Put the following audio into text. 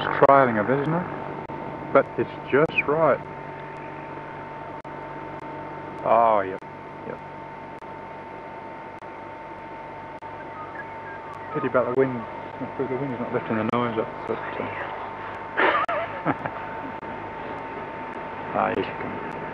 think trialling trailing a isn't it? But it's just right. Oh, yep, yep. Pity about the wind. The wind's not lifting the noise up, but... Uh, ah, you.